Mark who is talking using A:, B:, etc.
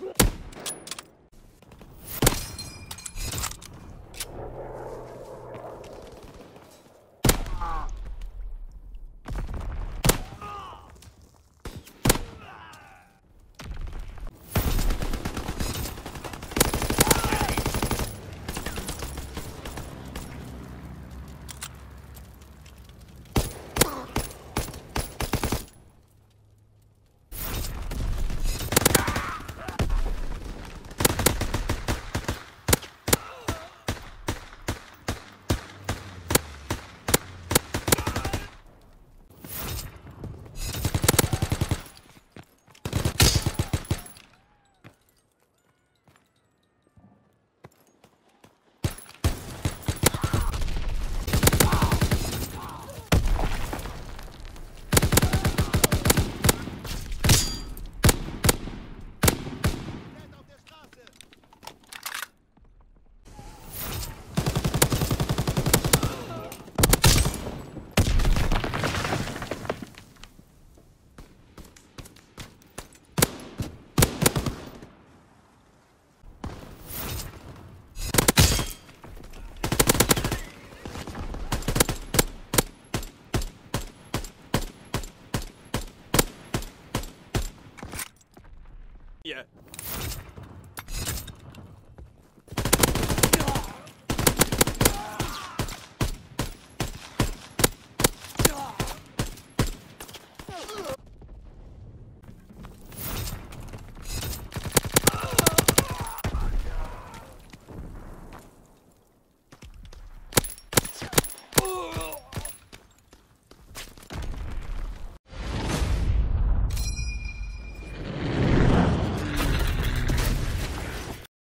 A: Ugh! Yeah.